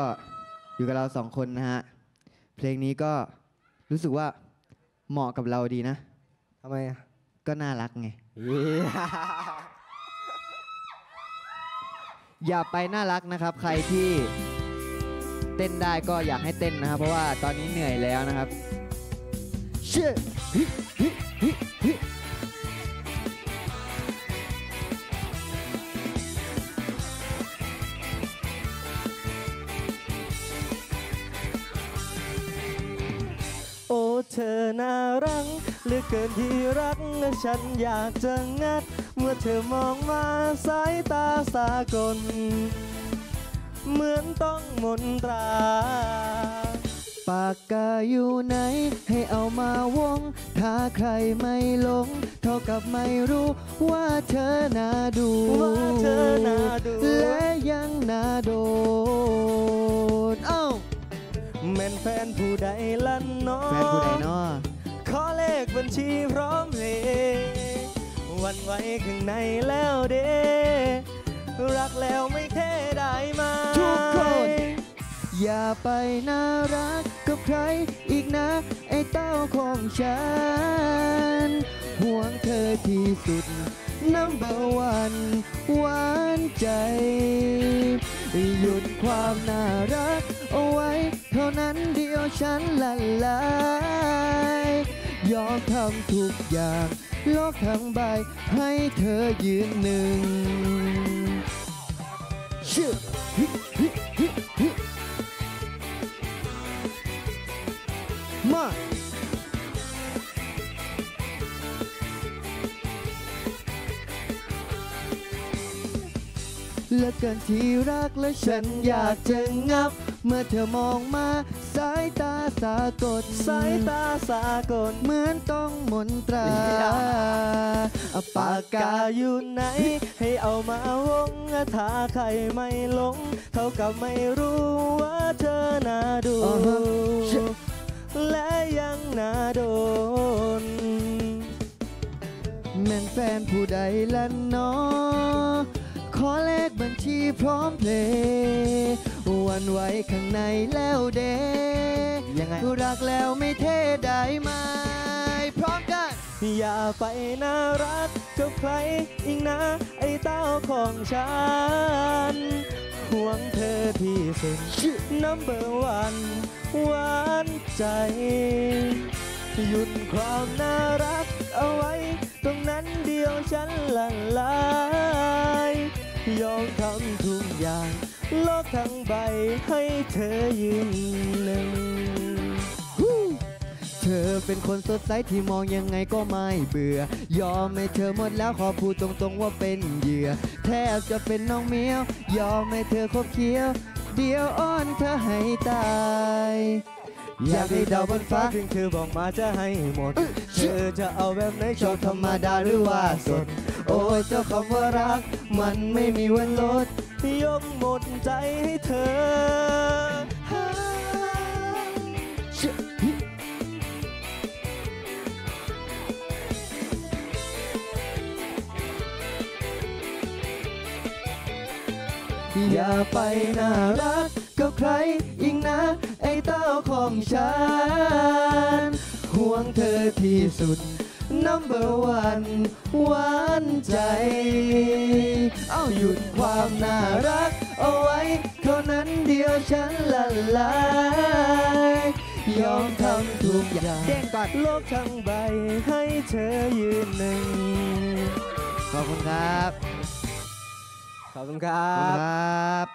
ก็อยู่กับเราสองคนนะฮะ เพลงนี้ก็รู้สึกว่าเหมาะกับเราดีนะ ทำไมอะ ก็น่ารักไง อย่าไปน่ารักนะครับ ใครที่เต้นได้ก็อยากให้เต้นนะครับ เพราะว่าตอนนี้เหนื่อยแล้วนะครับ เชื่อฮิฮิฮิฮิ เธอน่ารักเหลือเกินที่รักนะฉันอยากจะงัด เมื่อเธอมองมาสายตาสากล เหมือนต้องมนตรา ปากกาอยู่ไหน ให้เอามาวง ถ้าใครไม่หลง เท่ากับไม่รู้ว่าเธอน่าดู ม่นแฟนผู้ใดลั่นน้อแฟนผู้ใดเนาะขอเลขบัญชีพร้อมเพย์วันไว้ข้างในแล้วเด้รักแล้วไม่เท่ได้ไหมา ทุกคน อย่าไปน่ารักกับใครอีกนะ ไอ้เต้าของฉัน ห่วงเธอที่สุด number one หวานใจ หยุดความน่ารัก ฉันละลายยอมทำทุกอย่าง โลกทั้งใบให้เธอยืนหนึ่งชื่อ เหลือเกินที่รักและฉันอยากจะงับ เมื่อเธอมองมา สายตาสากดสายตาสากลเหมือนต้องมนตราเอาปาปากกกากาอยู่ไหน ให้เอามาวงถ้าใครไม่หลง เท่ากับไม่รู้ว่าเธอน่าดูอ่าฮะเชื่อและยังน่าโดนแม่นแฟนผู้ใดละเนอ ขอเลขบัญชีพร้อมเพลย์วันไว้ข้างในแล้วเดยังไงรักแล้วไม่เท่ได้ไหมพร้อมกัน อย่าไปน่ารักกับใครอีกนะ ไอ้เต้าของฉันห่วงเธอที่สุด number one หวานใจหยุดความน่ารักเอาไว้ ตรงนั้นเดียวฉันละลา ทั้งใบให้เธอยืนหนึ่ง เธอเป็นคนสดใสที่มองยังไงก็ไม่เบื่อ ยอมให้เธอหมดแล้วขอพูดตรงๆว่าเป็นเหยื่อ แทบจะเป็นน้องเมียว ยอมให้เธอคบเคี้ยว เดียวอ้อนเธอให้ตาย อยากได้ดาวบนฟ้าเพียงเธอบอกมาจะให้หมดเอ้ยเธอจะเอาแบบไหนชอบธรรมดาหรือว่าสด โอ้ยเจ้าคำว่ารัก มันไม่มีวันลดยกหมดใจให้เธอ อย่าไปน่ารักกับใครอีกนะ ไอ้เต้าของฉัน ห่วงเธอที่สุด number one หวานใจ เอาหยุดความน่ารัก เอาไว้ เท่านั้นเดียวฉันละลายยอมทำทุกอย่างเด้งก่อนโลกทั้งใบให้เธอยืนหนึ่ง ขอบคุณครับ ขอบคุณครับ ครับ